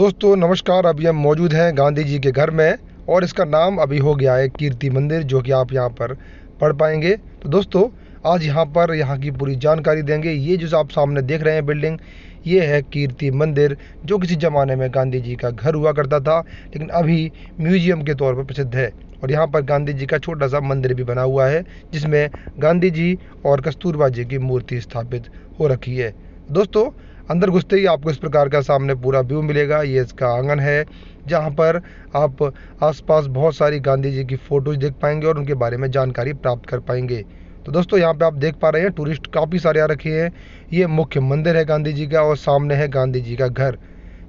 दोस्तों, नमस्कार। अभी हम मौजूद हैं गांधी जी के घर में और इसका नाम अभी हो गया है कीर्ति मंदिर, जो कि आप यहाँ पर पढ़ पाएँगे। तो दोस्तों, आज यहाँ पर यहाँ की पूरी जानकारी देंगे। ये जो आप सामने देख रहे हैं बिल्डिंग, ये है कीर्ति मंदिर, जो किसी ज़माने में गांधी जी का घर हुआ करता था, लेकिन अभी म्यूज़ियम के तौर पर प्रसिद्ध है। और यहाँ पर गांधी जी का छोटा सा मंदिर भी बना हुआ है, जिसमें गांधी जी और कस्तूरबा जी की मूर्ति स्थापित हो रखी है। दोस्तों, अंदर घुसते ही आपको इस प्रकार का सामने पूरा व्यू मिलेगा। ये इसका आँगन है, जहाँ पर आप आसपास बहुत सारी गांधी जी की फ़ोटोज़ देख पाएँगे और उनके बारे में जानकारी प्राप्त कर पाएँगे। तो दोस्तों, यहाँ पे आप देख पा रहे हैं, टूरिस्ट काफ़ी सारे आ रखे हैं। ये मुख्य मंदिर है गांधी जी का और सामने है गांधी जी का घर,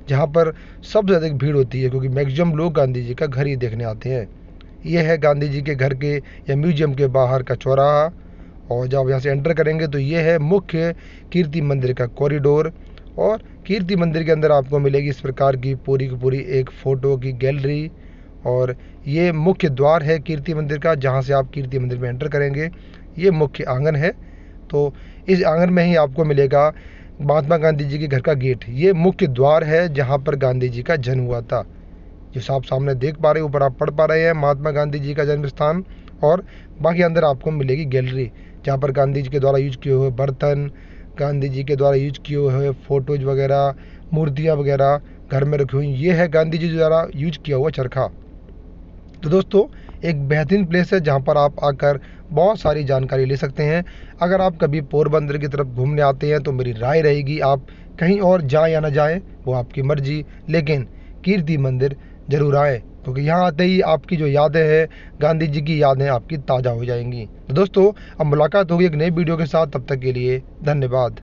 जहाँ पर सबसे अधिक भीड़ होती है, क्योंकि मैक्सिमम लोग गांधी जी का घर ही देखने आते हैं। ये है गांधी जी के घर के या म्यूज़ियम के बाहर का चौराहा। और जब यहाँ से एंटर करेंगे तो ये है मुख्य कीर्ति मंदिर का कॉरिडोर और कीर्ति मंदिर के अंदर आपको मिलेगी इस प्रकार की पूरी की पूरी एक फ़ोटो की गैलरी और ये मुख्य द्वार है कीर्ति मंदिर का जहाँ से आप कीर्ति मंदिर में एंटर करेंगे। ये मुख्य आँगन है। तो इस आँगन में ही आपको मिलेगा महात्मा गांधी जी के घर का गेट। ये मुख्य द्वार है जहाँ पर गांधी जी का जन्म हुआ था। जो आप सामने देख पा रहे हैं, ऊपर आप पढ़ पा रहे हैं महात्मा गांधी जी का जन्म स्थान और बाकी अंदर आपको मिलेगी गैलरी, जहाँ पर गांधी जी के द्वारा यूज़ किए हुए बर्तन गांधी जी के द्वारा यूज़ किए हुए फ़ोटोज़ वगैरह, मूर्तियाँ वगैरह घर में रखी हुई। ये है गांधी जी द्वारा यूज़ किया हुआ चरखा। तो दोस्तों, एक बेहतरीन प्लेस है जहाँ पर आप आकर बहुत सारी जानकारी ले सकते हैं। अगर आप कभी पोरबंदर की तरफ़ घूमने आते हैं तो मेरी राय रहेगी, आप कहीं और जाएँ या ना जाएँ, वो आपकी मर्ज़ी। लेकिन कीर्ति मंदिर ज़रूर आएँ। क्योंकि यहाँ आते ही आपकी जो यादें हैं, गांधी जी की यादें आपकी ताज़ा हो जाएँगी। तो दोस्तों, अब मुलाकात होगी एक नए वीडियो के साथ, तब तक के लिए धन्यवाद।